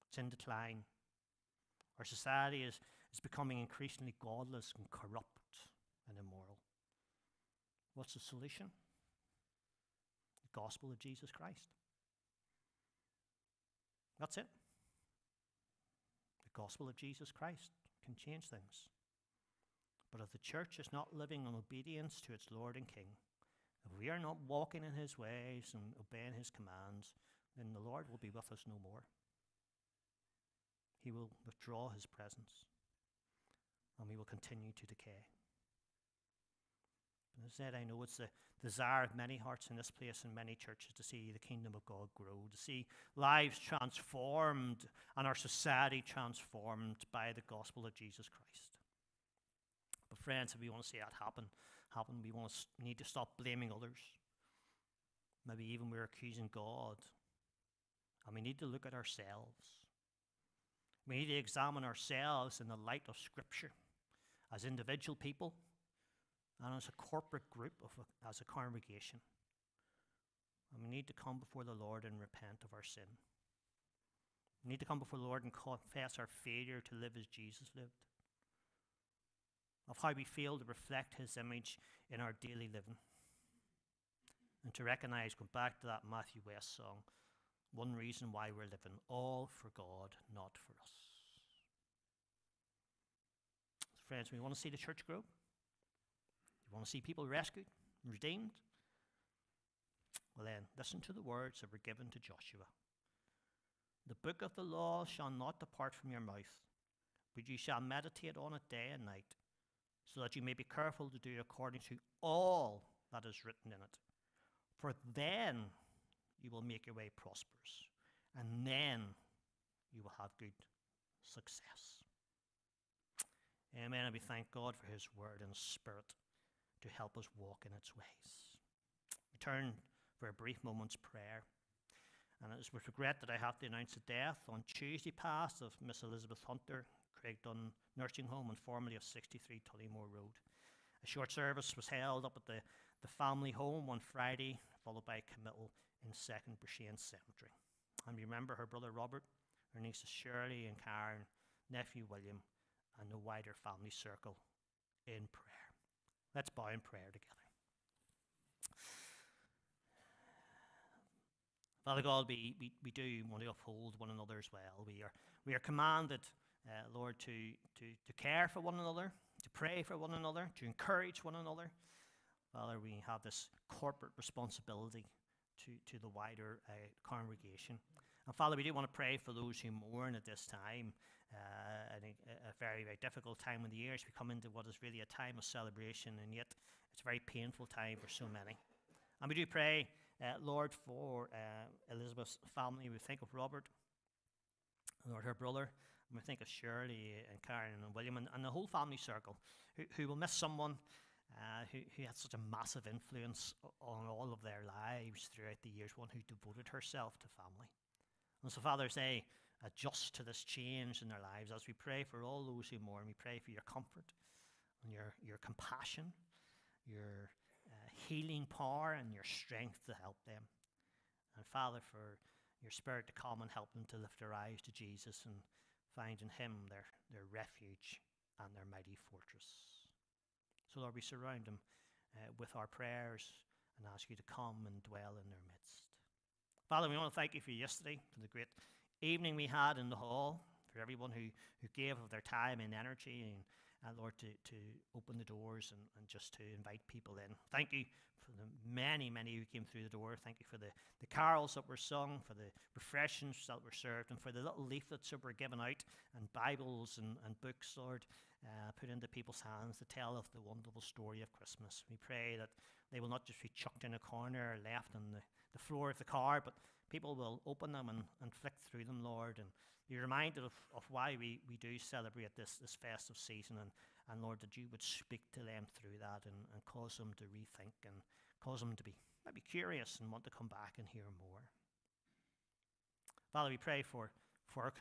Speaker 1: it's in decline. Our society is, is becoming increasingly godless and corrupt and immoral. What's the solution? The gospel of Jesus Christ. That's it. The gospel of Jesus Christ can change things. But if the church is not living in obedience to its Lord and King, if we are not walking in his ways and obeying his commands, then the Lord will be with us no more. He will withdraw his presence, and we will continue to decay. I said, I know it's the desire of many hearts in this place and many churches to see the kingdom of God grow, to see lives transformed and our society transformed by the gospel of Jesus Christ. But friends, if we want to see that happen, happen, we want to need to stop blaming others. Maybe even we're accusing God. And we need to look at ourselves. We need to examine ourselves in the light of Scripture as individual people and as a corporate group, of a, as a congregation. And we need to come before the Lord and repent of our sin. We need to come before the Lord and confess our failure to live as Jesus lived, of how we fail to reflect His image in our daily living, and to recognize, going back to that Matthew West song, one reason why we're living all for God, not for us. Friends, we want to see the church grow. You want to see people rescued, redeemed? Well, then, listen to the words that were given to Joshua. The book of the law shall not depart from your mouth, but you shall meditate on it day and night, so that you may be careful to do according to all that is written in it. For then you will make your way prosperous, and then you will have good success. Amen. And we thank God for His word and Spirit to help us walk in its ways. We turn for a brief moment's prayer. And it is with regret that I have to announce the death on Tuesday past of Miss Elizabeth Hunter, Craigdon Nursing Home, and formerly of 63 Tullymore Road. A short service was held up at the, the family home on Friday, followed by a committal in Second Broughshane Cemetery. And remember her brother Robert, her nieces Shirley and Karen, nephew William, and the wider family circle in prayer. Let's bow in prayer together. Father God, we, we, we do want to uphold one another as well. We are, we are commanded, uh, Lord, to, to, to care for one another, to pray for one another, to encourage one another. Father, we have this corporate responsibility to, to the wider uh, congregation. And Father, we do want to pray for those who mourn at this time uh, a, a, very, very difficult time in the year as we come into what is really a time of celebration, and yet it's a very painful time for so many. And we do pray, uh, Lord, for uh, Elizabeth's family. We think of Robert, Lord, her brother, and we think of Shirley and Karen and William and, and the whole family circle who, who will miss someone. Uh, who, who had such a massive influence on all of their lives throughout the years, one who devoted herself to family. And so, Father, say, adjust to this change in their lives. As we pray for all those who mourn, we pray for your comfort and your, your compassion, your uh, healing power, and your strength to help them. And Father, for your Spirit to come and help them to lift their eyes to Jesus and find in Him their, their refuge and their mighty fortress. So, Lord, we surround them uh, with our prayers and ask you to come and dwell in their midst. Father, we want to thank you for yesterday, for the great evening we had in the hall, for everyone who, who gave of their time and energy, and, and Lord, to, to open the doors and, and just to invite people in. Thank you for the many, many who came through the door. Thank you for the, the carols that were sung, for the refreshments that were served, and for the little leaflets that were given out, and Bibles and, and books, Lord, uh, put into people's hands to tell of the wonderful story of Christmas. We pray that they will not just be chucked in a corner or left on the, the floor of the car, but people will open them and, and flick through them, Lord, and be reminded of, of why we, we do celebrate this, this festive season. And, and Lord, that you would speak to them through that and, and cause them to rethink and cause them to be maybe curious and want to come back and hear more. Father, we pray for, for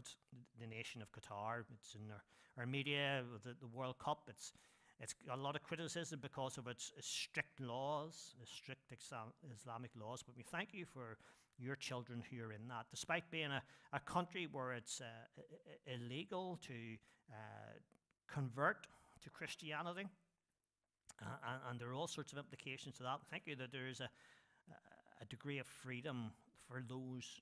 Speaker 1: the nation of Qatar. It's in our, our media, the, the World Cup. It's, it's a lot of criticism because of its, its strict laws, its strict Islamic laws. But we thank you for your children who are in that. Despite being a, a country where it's uh, illegal to uh, convert to Christianity, uh, and, and, there are all sorts of implications to that. Thank you that there is a, a degree of freedom for those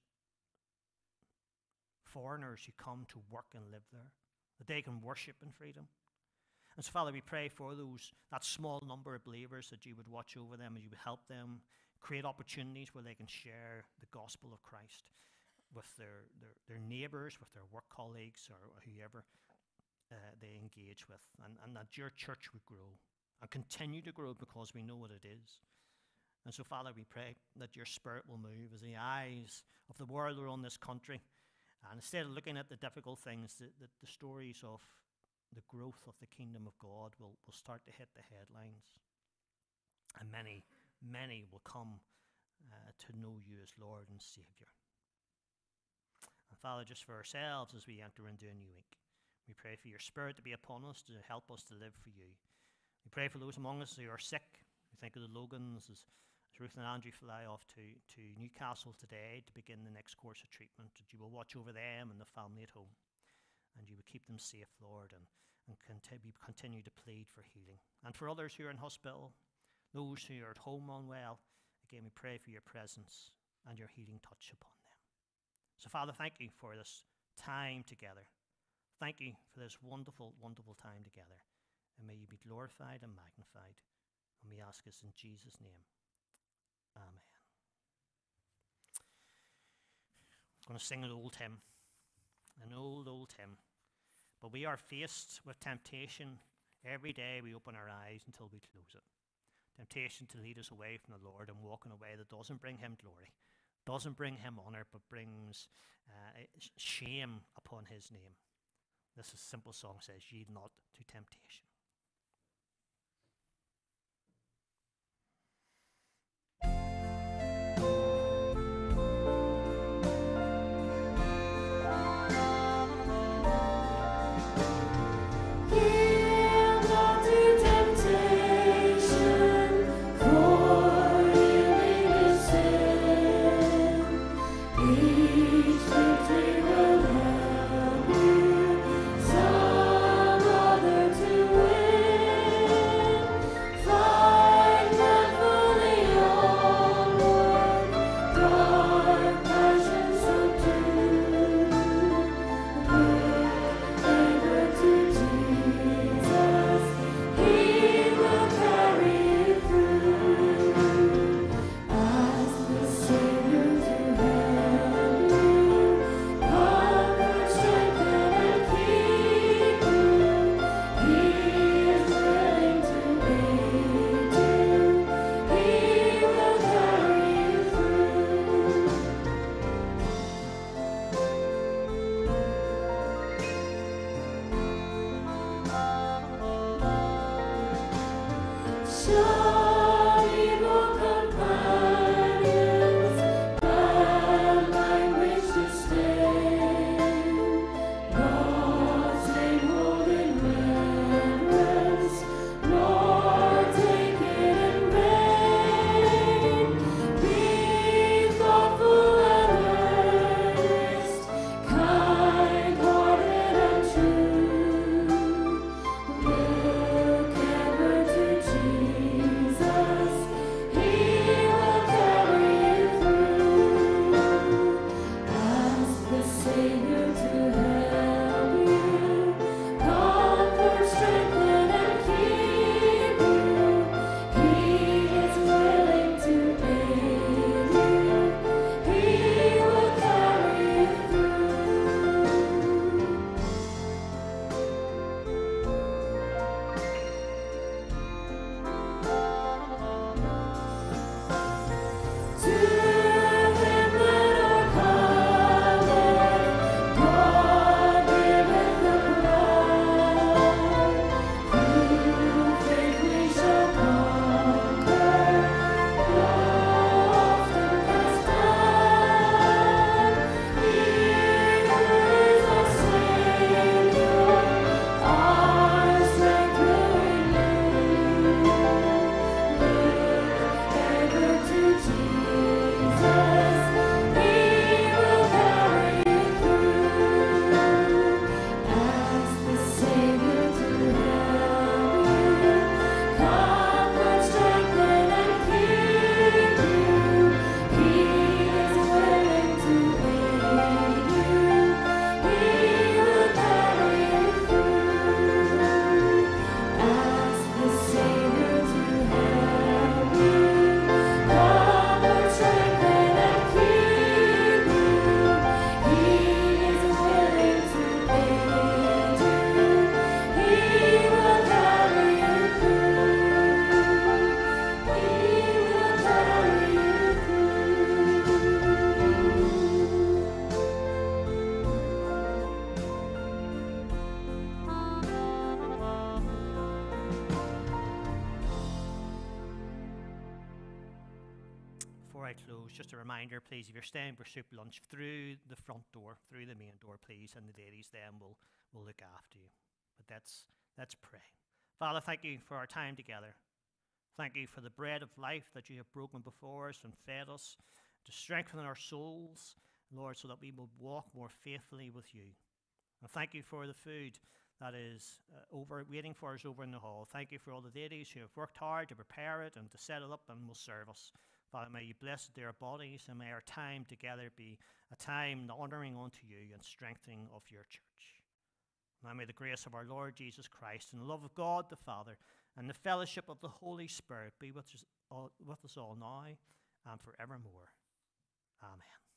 Speaker 1: foreigners who come to work and live there, that they can worship in freedom. And so, Father, we pray for those, that small number of believers, that you would watch over them and you would help them create opportunities where they can share the gospel of Christ with their, their, their neighbors, with their work colleagues, or whoever uh, they engage with, and, and that your church would grow and continue to grow because we know what it is. And so, Father, we pray that your spirit will move as the eyes of the world are on this country. And instead of looking at the difficult things, the, the, the stories of the growth of the kingdom of God will, will start to hit the headlines. And many, many will come uh, to know you as Lord and Savior. And Father, just for ourselves as we enter into a new week, we pray for your Spirit to be upon us to help us to live for you. We pray for those among us who are sick. We think of the Logans as Ruth and Andrew fly off to, to Newcastle today to begin the next course of treatment, that you will watch over them and the family at home, and you will keep them safe, Lord, and, and continue, continue to plead for healing. And for others who are in hospital, those who are at home unwell, again, we pray for your presence and your healing touch upon them. So, Father, thank you for this time together. Thank you for this wonderful, wonderful time together. And may you be glorified and magnified. And we ask this in Jesus' name. Amen. I'm going to sing an old hymn, an old, old hymn. But we are faced with temptation every day we open our eyes until we close it. Temptation to lead us away from the Lord and walk in a way that doesn't bring Him glory, doesn't bring Him honor, but brings uh, shame upon His name. This is simple song says, Yield not to temptation. If you're staying for soup lunch, through the front door, through the main door, please, and the ladies then will, will look after you. But let's, let's pray. Father, thank you for our time together. Thank you for the bread of life that you have broken before us and fed us to strengthen our souls, Lord, so that we will walk more faithfully with you. And thank you for the food that is uh, over waiting for us over in the hall. Thank you for all the ladies who have worked hard to prepare it and to set it up and will serve us. Father, may you bless their bodies and may our time together be a time honouring unto you and strengthening of your church. Now may the grace of our Lord Jesus Christ and the love of God the Father and the fellowship of the Holy Spirit be with us all, with us all now and forevermore. Amen.